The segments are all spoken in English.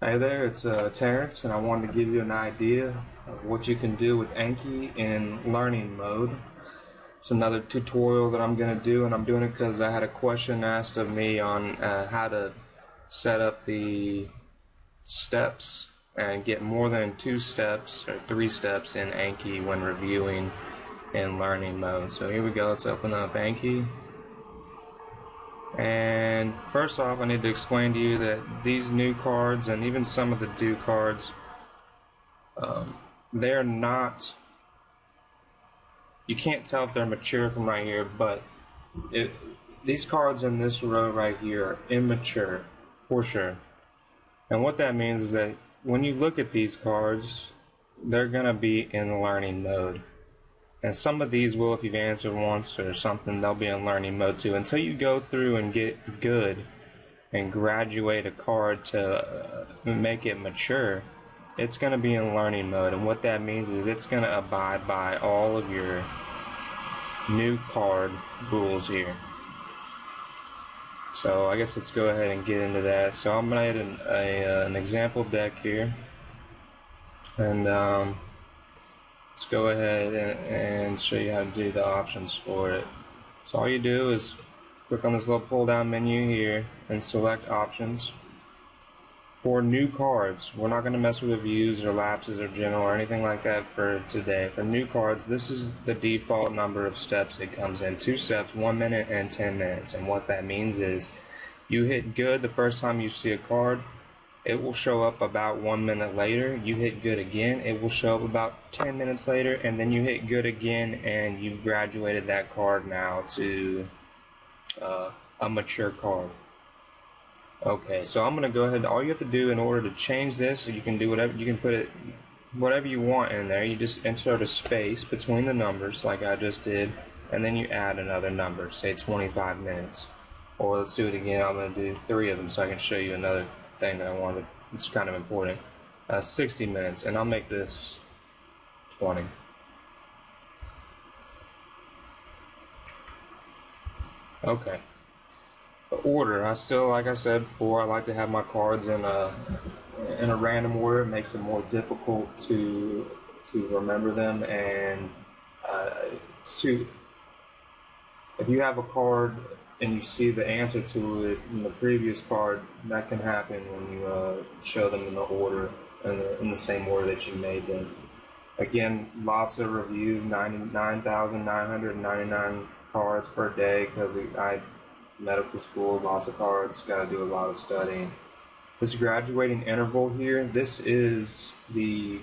Hey there, it's uh, Terrance, and I wanted to give you an idea of what you can do with Anki in learning mode. It's another tutorial that I'm going to do, and I'm doing it because I had a question asked of me on uh, how to set up the steps and get more than two steps or three steps in Anki when reviewing in learning mode. So here we go, let's open up Anki. And first off, I need to explain to you that these new cards and even some of the due cards, um, they're not, you can't tell if they're mature from right here, but it, these cards in this row right here are immature, for sure. And what that means is that when you look at these cards, they're going to be in learning mode. And some of these will, if you've answered once or something, they'll be in learning mode too. Until you go through and get good and graduate a card to uh, make it mature, it's going to be in learning mode. And what that means is it's going to abide by all of your new card rules here. So I guess let's go ahead and get into that. So I'm going to add an, a, uh, an example deck here. And um, let's go ahead and, show you how to do the options for it. So all you do is click on this little pull down menu here and select options. For new cards, we're not going to mess with reviews or lapses or general or anything like that for today. For new cards, this is the default number of steps it comes in. Two steps, one minute and 10 minutes. And what that means is you hit good the first time you see a card, it will show up about one minute later. You hit good again, it will show up about 10 minutes later, and then you hit good again, and you've graduated that card now to uh, a mature card. Okay, so I'm gonna go ahead. All you have to do in order to change this, you can do whatever you can put it, whatever you want in there. You just insert a space between the numbers, like I just did, and then you add another number, say 25 minutes. Or let's do it again. I'm gonna do three of them so I can show you another thing that I wanted. It's kind of important. Uh, 60 minutes, and I'll make this 20. Okay. The order, I still, like I said before, I like to have my cards in a in a random order. It makes it more difficult to to remember them, and uh, it's too. If you have a card and you see the answer to it in the previous card, that can happen when you uh, show them in the order, in the, in the same order that you made them. Again, lots of reviews, 99,999 cards per day because I medical school, lots of cards, got to do a lot of studying. This graduating interval here, this is the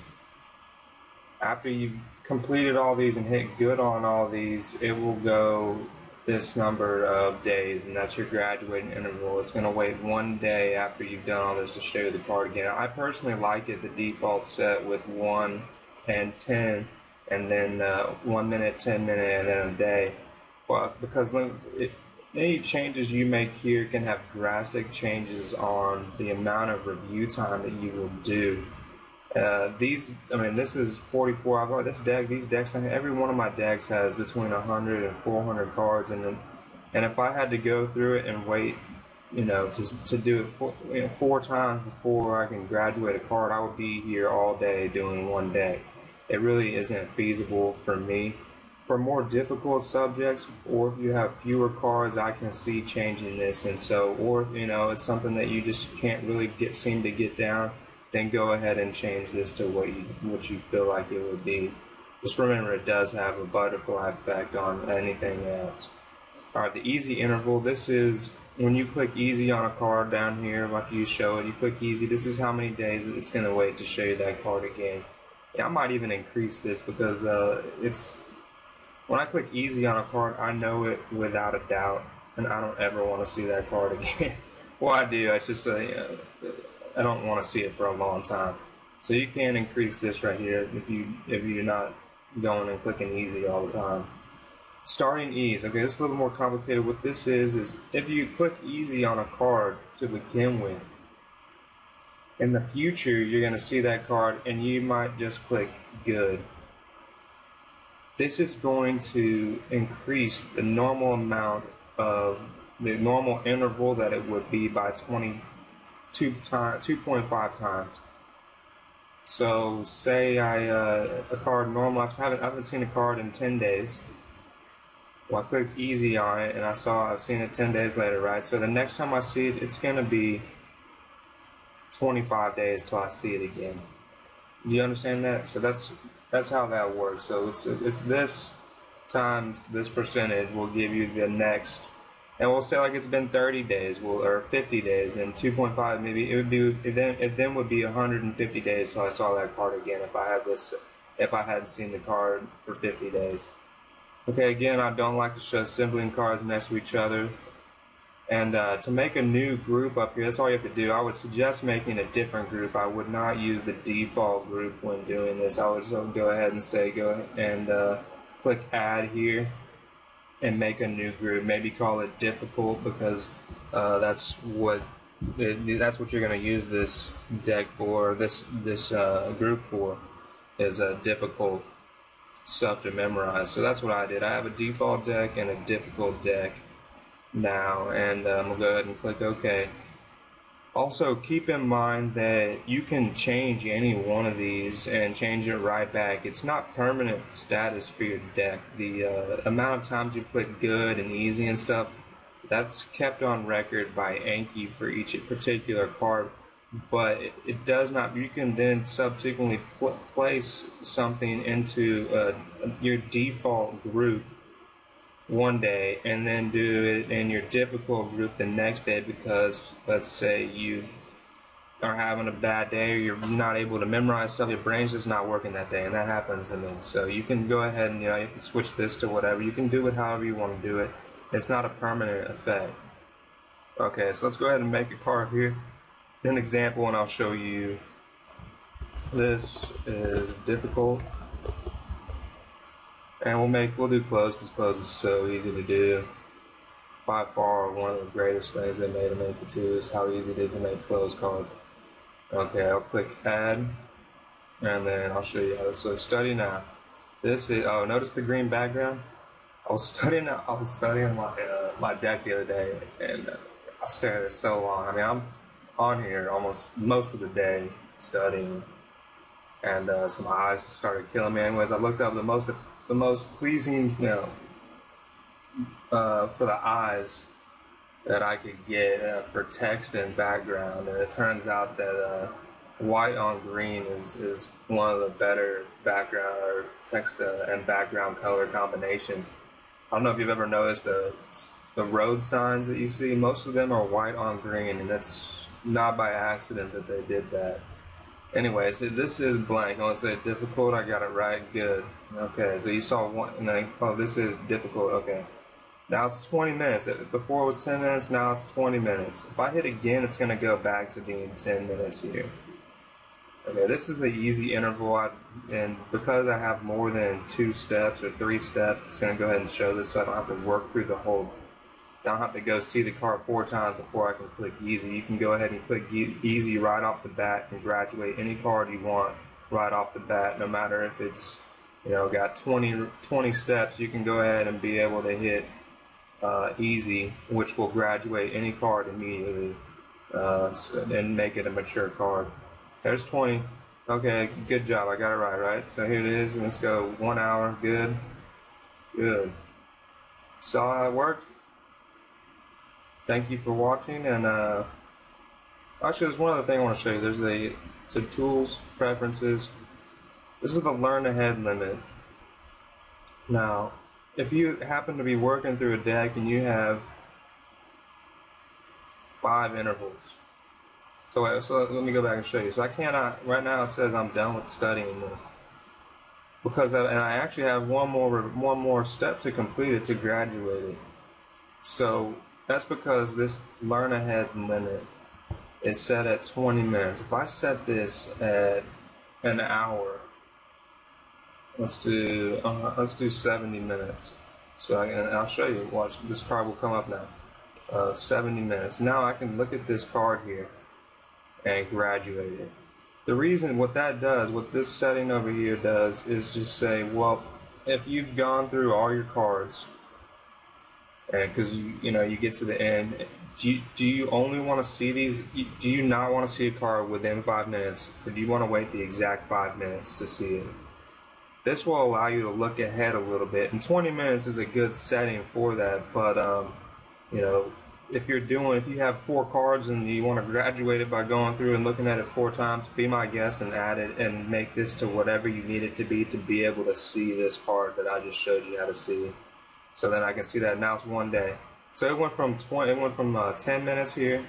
after you've completed all these and hit good on all these, it will go this number of days, and that's your graduating interval. It's going to wait one day after you've done all this to show you the card again. I personally like it, the default set with 1 and 10, and then uh, 1 minute, 10 minute, and then a day. Well, because it, any changes you make here can have drastic changes on the amount of review time that you will do uh, these, I mean, this is 44. I've got this deck. These decks, every one of my decks has between 100 and 400 cards, and then, and if I had to go through it and wait, you know, to to do it four, you know, four times before I can graduate a card, I would be here all day doing one deck. It really isn't feasible for me. For more difficult subjects, or if you have fewer cards, I can see changing this, and so, or you know, it's something that you just can't really get seem to get down then go ahead and change this to what you what you feel like it would be. Just remember it does have a butterfly effect on anything else. Alright, the easy interval, this is when you click easy on a card down here, like you show it, you click easy, this is how many days it's going to wait to show you that card again. Yeah, I might even increase this because uh, it's when I click easy on a card, I know it without a doubt, and I don't ever want to see that card again. well, I do. It's just a, uh, I don't want to see it for a long time. So you can increase this right here if you if you're not going and clicking easy all the time. Starting ease. Okay, this is a little more complicated. What this is is if you click easy on a card to begin with, in the future you're going to see that card and you might just click good. This is going to increase the normal amount of the normal interval that it would be by 20 two time, 2.5 times. So say I uh, a card normal. I haven't I haven't seen a card in 10 days. Well, I clicked easy on it, and I saw I've seen it 10 days later, right? So the next time I see it, it's gonna be 25 days till I see it again. Do you understand that? So that's that's how that works. So it's it's this times this percentage will give you the next and we'll say like it's been 30 days well, or 50 days and 2.5 maybe it would be it then it then would be 150 days till I saw that card again if I had this if I hadn't seen the card for 50 days. Okay again I don't like to show sibling cards next to each other. And uh, to make a new group up here that's all you have to do. I would suggest making a different group. I would not use the default group when doing this. I would just go ahead and say go ahead and uh, click add here and make a new group. Maybe call it difficult because uh, that's what that's what you're going to use this deck for. This this uh, group for is a difficult stuff to memorize. So that's what I did. I have a default deck and a difficult deck now, and um, we'll go ahead and click OK. Also, keep in mind that you can change any one of these and change it right back. It's not permanent status for your deck. The uh, amount of times you put good and easy and stuff, that's kept on record by Anki for each particular card. But it, it does not, you can then subsequently pl place something into uh, your default group one day and then do it in your difficult group the next day because let's say you are having a bad day or you're not able to memorize stuff, your brain's just not working that day, and that happens to me. So you can go ahead and you know you can switch this to whatever. You can do it however you want to do it. It's not a permanent effect. Okay, so let's go ahead and make a card here. An example, and I'll show you. This is difficult. And we'll make we'll do cloze because cloze is so easy to do. By far one of the greatest things they made to make it too is how easy it is to make cloze cards. Okay, I'll click add and then I'll show you how to so study now. This is oh notice the green background? I was studying I was studying my uh, my deck the other day and uh, I stared at it so long. I mean I'm on here almost most of the day studying and uh, so my eyes started killing me. Anyways, I looked up the most the most pleasing, you know, uh, for the eyes that I could get uh, for text and background. And it turns out that uh, white on green is, is one of the better background or text uh, and background color combinations. I don't know if you've ever noticed the the road signs that you see. Most of them are white on green, and that's not by accident that they did that. Anyway, so this is blank. I want to say difficult. I got it right. Good. Okay, so you saw one, then, oh, this is difficult. Okay. Now it's 20 minutes. Before it was 10 minutes, now it's 20 minutes. If I hit again, it's going to go back to being 10 minutes here. Okay, this is the easy interval, I, and because I have more than two steps or three steps, it's going to go ahead and show this so I don't have to work through the whole I don't have to go see the card four times before I can click easy. You can go ahead and click easy right off the bat and graduate any card you want right off the bat, no matter if it's, you know, got 20, 20 steps, you can go ahead and be able to hit uh, easy, which will graduate any card immediately uh, and make it a mature card. There's 20. Okay, good job. I got it right, right? So here it is. Let's go one hour. Good. Good. Saw how it worked? Thank you for watching and uh, actually there's one other thing I want to show you. There's a some tools preferences. This is the learn ahead limit. Now if you happen to be working through a deck and you have five intervals. So, so let me go back and show you. So I cannot right now it says I'm done with studying this. Because I, and I actually have one more one more step to complete it to graduate it. So that's because this learn ahead limit is set at 20 minutes. If I set this at an hour, let's do uh, let's do 70 minutes. So I, and I'll show you. Watch this card will come up now. Uh, 70 minutes. Now I can look at this card here and graduate it. The reason what that does, what this setting over here does, is just say, well, if you've gone through all your cards because you you know you get to the end do you, do you only want to see these? Do you not want to see a card within five minutes, or do you want to wait the exact five minutes to see it? This will allow you to look ahead a little bit, and 20 minutes is a good setting for that. But um, you know, if you're doing, if you have four cards and you want to graduate it by going through and looking at it four times, be my guest and add it and make this to whatever you need it to be to be able to see this card that I just showed you how to see. So then I can see that now it's one day. So it went from 20, it went from uh, 10 minutes here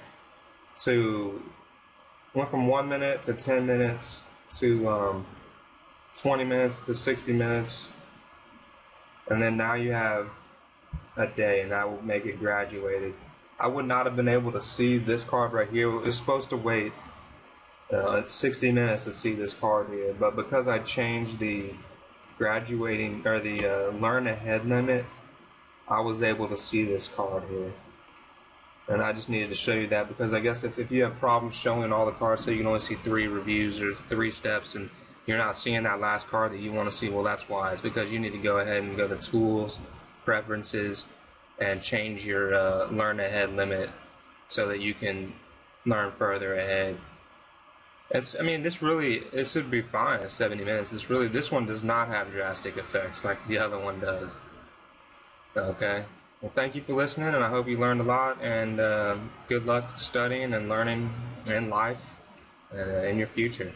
to, went from one minute to 10 minutes to um, 20 minutes to 60 minutes. And then now you have a day and that will make it graduated. I would not have been able to see this card right here. It's supposed to wait uh, 60 minutes to see this card here, but because I changed the graduating or the uh, learn ahead limit, I was able to see this card here. And I just needed to show you that because I guess if, if you have problems showing all the cards, so you can only see three reviews or three steps, and you're not seeing that last card that you want to see, well, that's why. It's because you need to go ahead and go to Tools, Preferences, and change your uh, learn ahead limit so that you can learn further ahead. It's, I mean, this really, it should be fine at 70 minutes. This really, this one does not have drastic effects like the other one does. Okay. Well, thank you for listening, and I hope you learned a lot. And uh, good luck studying and learning in life uh, in your future.